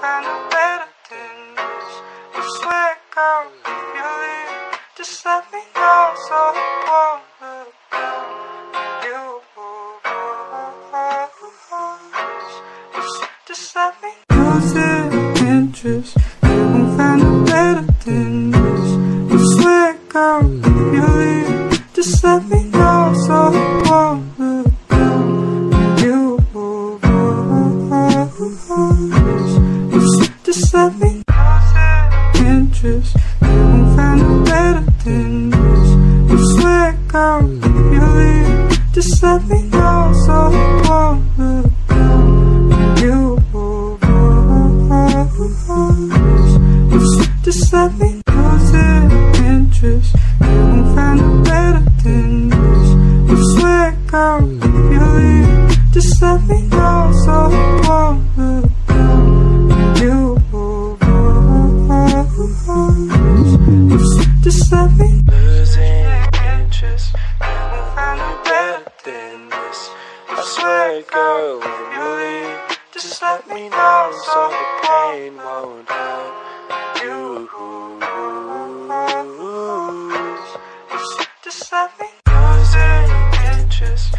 find a better than this. I swear, if you leave, just let me know so I won't look down on you. Just let me lose interest. You won't find a better than this. I swear, You a better than this. I swear, girl, if you leave, just let me know so I won't look down you. Just let me. You a better than this. I swear, girl, if you leave, just let me know so I won't Just let me interest We'll find better than this I swear, girl, when you leave Just let me know so the pain won't hurt you Just let me interest